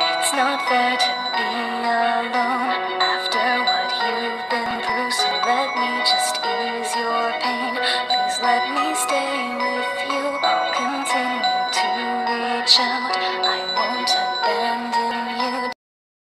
It's not fair to be alone after what you've been through. So let me just ease your pain. Please let me stay with you. Continue to reach out.